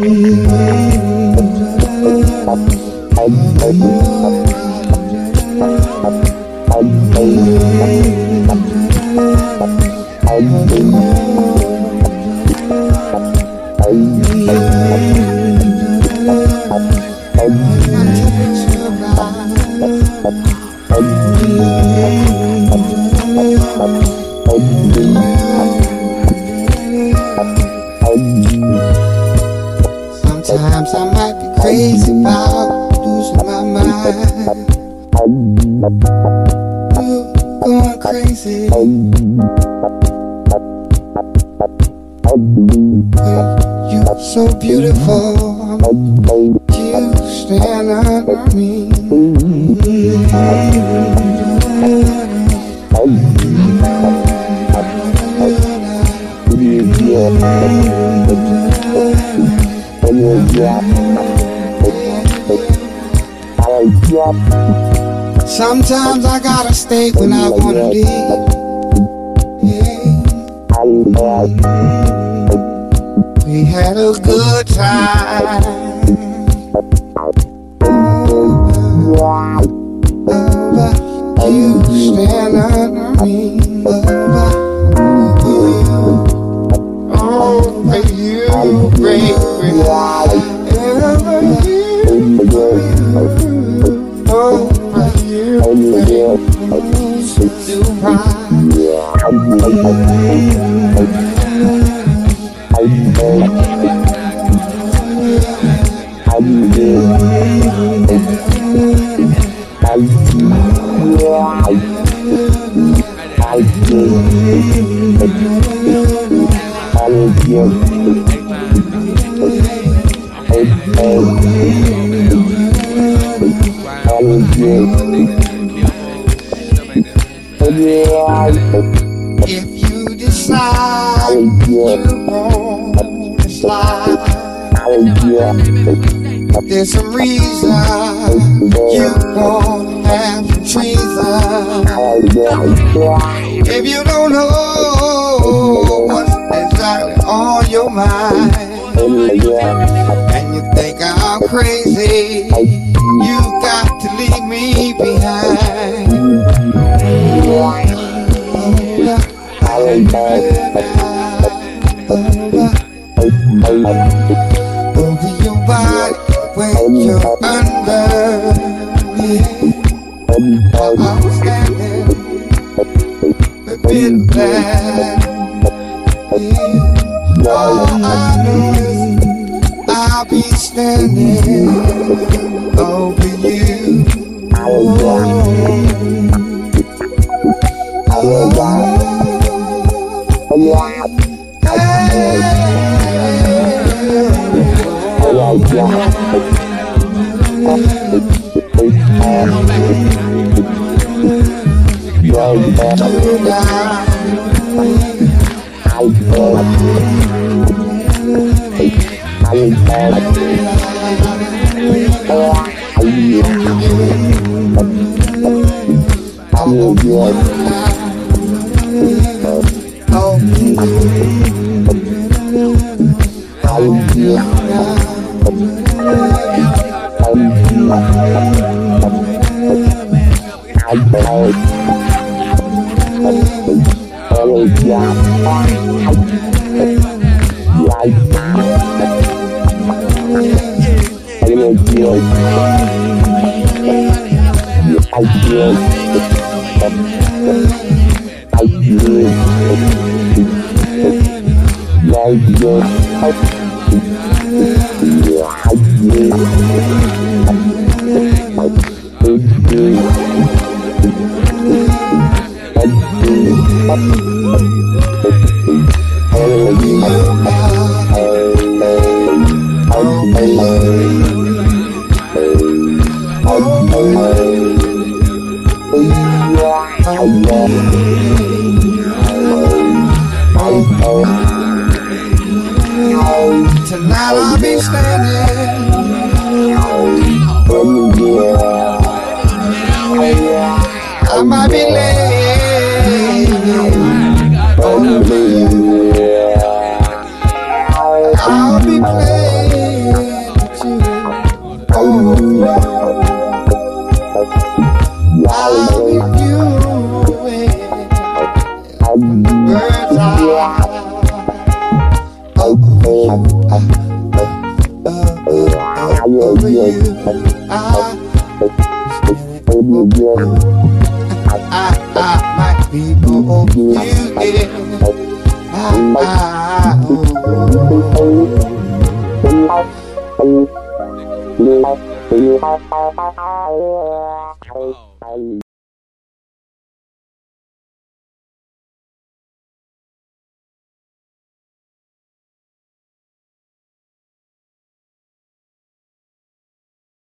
Thank you. Sometimes I might be crazy about losing my mind. You're going crazy. You're so beautiful. You stand under me. Sometimes I gotta stay when I wanna leave. Yeah. We had a good time. Over you stand under me. Over you, over you, baby. Over over If you decide you want to slide, there's some reason you won't have treason. If you don't know what's exactly on your mind, and you think I'm crazy, you got to leave me behind. Over your body when you're under me. I'm standing a bit bad. All I know is I'll be standing over you. Oh, yeah. I do. I do. Tonight over you, I, I, I might be over you. I, I, oh.